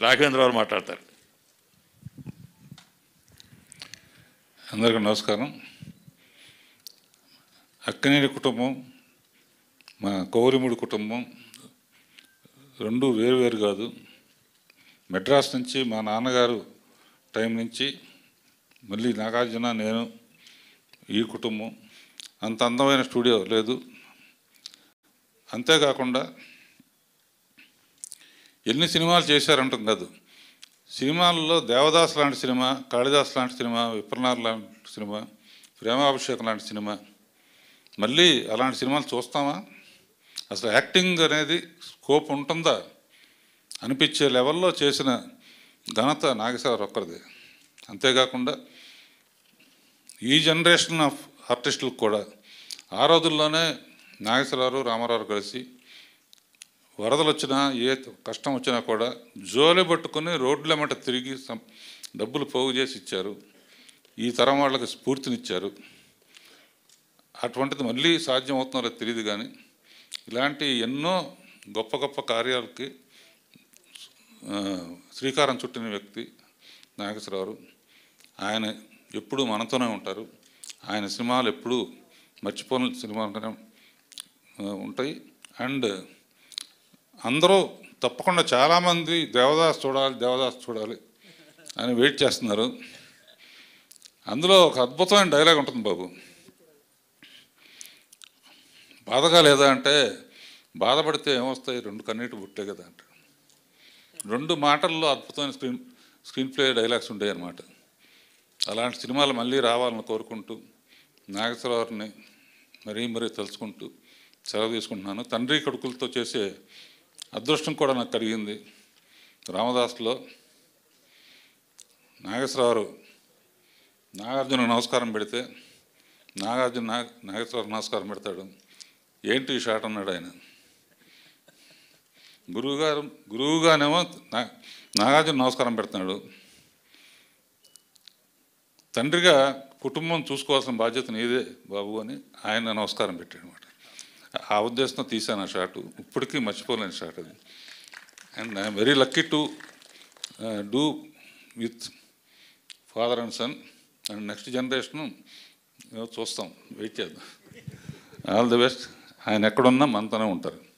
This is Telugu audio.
రాఘవేంద్రరావు మాట్లాడతారు. అందరికీ నమస్కారం. అక్కనేని కుటుంబం మా కౌరిముడి కుటుంబం రెండు వేరు వేరు కాదు. మెడ్రాస్ నుంచి మా నాన్నగారు టైం నుంచి మళ్ళీ నాగార్జున నేను ఈ కుటుంబం. అంత అందమైన స్టూడియో లేదు. అంతేకాకుండా ఎన్ని సినిమాలు చేశారంటాం కాదు. సినిమాల్లో దేవదాస్ లాంటి సినిమా కాళిదాస్ లాంటి సినిమా విప్రనాథ్ లాంటి సినిమా ప్రేమాభిషేకం లాంటి సినిమా. మళ్ళీ అలాంటి సినిమాలు చూస్తామా? అసలు యాక్టింగ్ అనేది స్కోప్ ఉంటుందా? అనిపించే లెవెల్లో చేసిన ఘనత నాగేశ్వరరావు ఒక్కరిది. అంతేకాకుండా ఈ జనరేషన్ ఆఫ్ ఆర్టిస్టులకు కూడా ఆ రోజుల్లోనే నాగేశ్వరరావు రామారావు కలిసి వరదలు వచ్చినా ఏ కష్టం వచ్చినా కూడా జోలి పట్టుకుని రోడ్లెమ్మట తిరిగి డబ్బులు పోగు చేసి ఇచ్చారు. ఈ తరం వాళ్ళకి స్ఫూర్తినిచ్చారు. అటువంటిది మళ్ళీ సాధ్యం అవుతుందో తెలియదు కానీ ఇలాంటి ఎన్నో గొప్ప గొప్ప కార్యాలకి శ్రీకారం చుట్టిన వ్యక్తి నాగేశ్వరరావు ఆయన ఎప్పుడూ మనతోనే ఉంటారు. ఆయన సినిమాలు ఎప్పుడూ మర్చిపోని సినిమాలుగానే ఉంటాయి. అండ్ అందరూ తప్పకుండా చాలామంది దేవదాస్ చూడాలి దేవదాస్ చూడాలి అని వెయిట్ చేస్తున్నారు. అందులో ఒక అద్భుతమైన డైలాగ్ ఉంటుంది బాబు. బాధగా లేదా అంటే బాధపడితే ఏమొస్తాయి? రెండు కన్నీటి బుట్టే కదా అంట. రెండు మాటల్లో అద్భుతమైన స్క్రీన్ స్క్రీన్ ప్లే డైలాగ్స్ ఉంటాయి అన్నమాట. అలాంటి సినిమాలు మళ్ళీ రావాలని కోరుకుంటూ నాగేశ్వరరావుని మరీ మరీ తలుచుకుంటూ సెలవు తీసుకుంటున్నాను. తండ్రి కొడుకులతో చేసే అదృష్టం కూడా నాకు కలిగింది. రామదాస్లో నాగేశ్వరరావు నాగార్జున నమస్కారం పెడితే నాగార్జున నాగ నాగేశ్వరరావు నమస్కారం పెడతాడు. ఏంటి ఈ షాట్ అన్నాడు ఆయన. గురువుగారు గురువుగానేమో నా నాగార్జున నమస్కారం పెడుతున్నాడు. తండ్రిగా కుటుంబం చూసుకోవాల్సిన బాధ్యత నీదే బాబు అని ఆయన నమస్కారం పెట్టాడు అనమాట ఆ ఉద్దేశంతో తీశాను ఆ షాటు. ఇప్పటికీ మర్చిపోలేని షాట్ అది. And I'm very lucky to do with father and son. And next generation చూస్తాం వెయిట్ చేద్దాం. All the best. ఆయన ఎక్కడున్నా మనతోనే ఉంటారు.